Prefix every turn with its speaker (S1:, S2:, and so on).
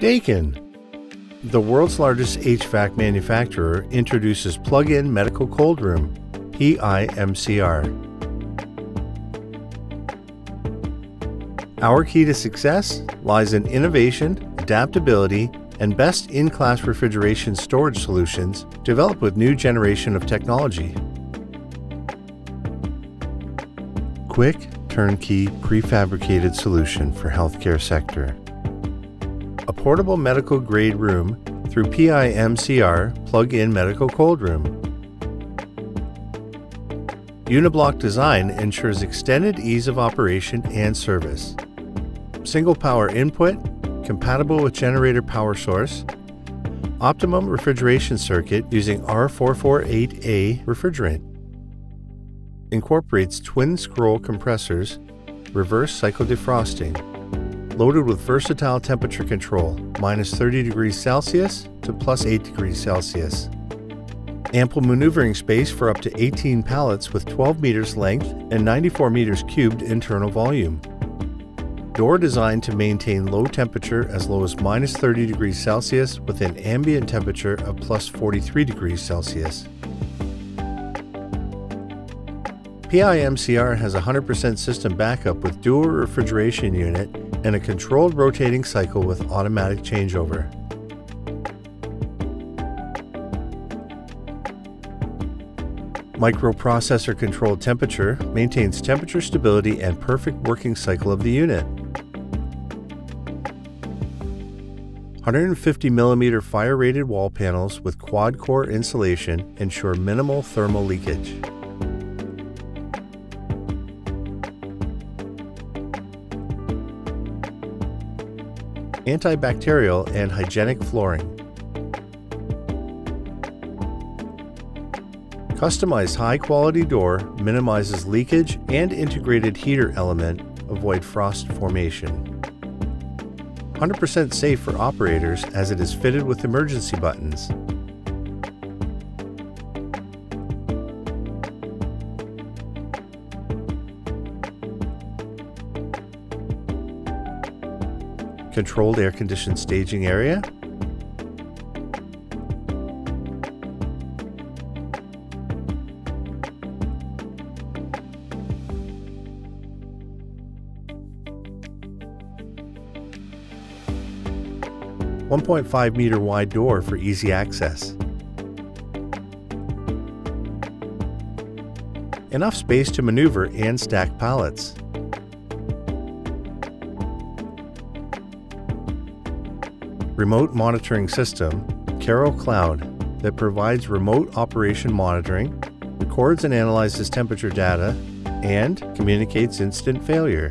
S1: Daikin, the world's largest HVAC manufacturer, introduces plug in medical cold room, PIMCR. Our key to success lies in innovation, adaptability, and best in class refrigeration storage solutions developed with new generation of technology. Quick, turnkey, prefabricated solution for healthcare sector. A portable medical grade room through PIMCR plug-in medical cold room. Uniblock design ensures extended ease of operation and service. Single power input, compatible with generator power source, optimum refrigeration circuit using R448A refrigerant. Incorporates twin scroll compressors, reverse cycle defrosting, loaded with versatile temperature control, minus 30 degrees Celsius to plus 8 degrees Celsius. Ample maneuvering space for up to 18 pallets with 12 meters length and 94 meters cubed internal volume. Door designed to maintain low temperature as low as minus 30 degrees Celsius with an ambient temperature of plus 43 degrees Celsius. PIMCR has 100% system backup with dual refrigeration unit and a controlled rotating cycle with automatic changeover. Microprocessor controlled temperature maintains temperature stability and perfect working cycle of the unit. 150 millimeter fire rated wall panels with quad core insulation ensure minimal thermal leakage. Antibacterial and hygienic flooring. Customized high quality door minimizes leakage and integrated heater element avoid frost formation. 100% safe for operators as it is fitted with emergency buttons. Controlled air conditioned staging area. One point five meter wide door for easy access. Enough space to maneuver and stack pallets. Remote monitoring system, Carol Cloud, that provides remote operation monitoring, records and analyzes temperature data, and communicates instant failure.